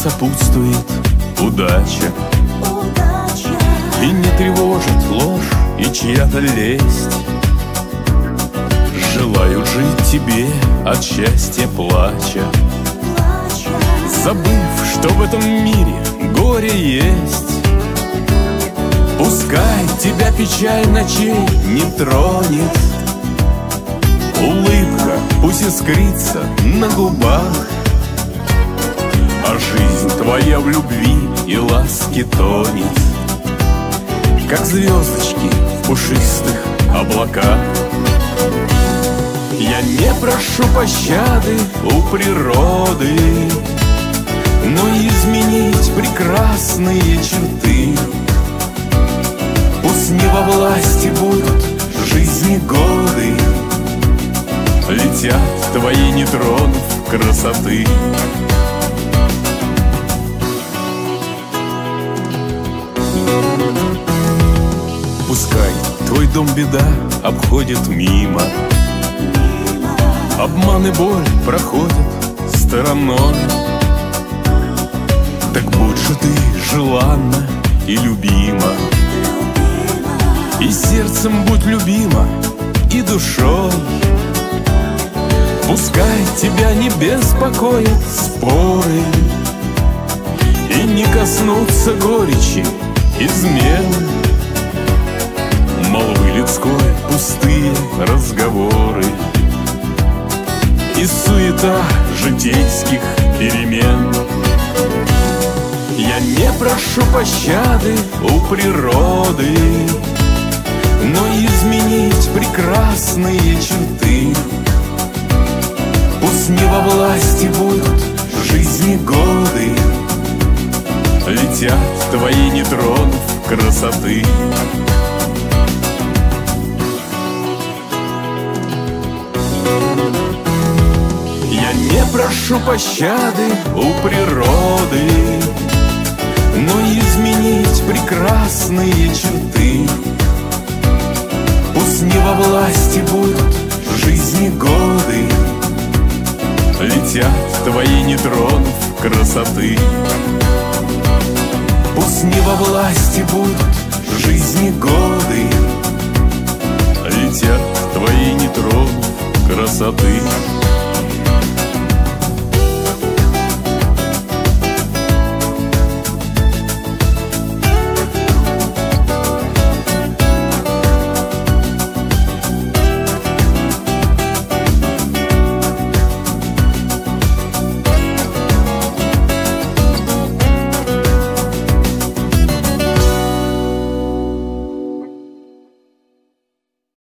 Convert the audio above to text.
сопутствует удача. И не тревожит ложь и чья-то лесть. Желаю жить тебе от счастья плача. Забыв, что в этом мире горе есть. Пускай тебя печаль ночей не тронет. Улыбка пусть искрится на губах жизнь твоя в любви и ласке тонет. Как звездочки в пушистых облаках. Я не прошу пощады у природы Но изменить прекрасные черты. Пусть не во власти будут жизни годы Летят твои не тронув красоты Пускай. Твой дом беда обходит мимо. Обман и боль проходят стороной. Так будь же ты желанна и любима. И сердцем будь любима, и душой. Пускай тебя не беспокоят споры И не коснутся горечи измен людской пустые разговоры. И суета житейских перемен. Я не прошу пощады у природы Но изменить прекрасные черты. Пусть не во власти будут жизни годы Летят твои не тронув красоты прошу пощады у природы. Но изменить прекрасные черты. Пусть не во власти будут жизни годы. Летят твои не тронув красоты. Пусть не во власти будут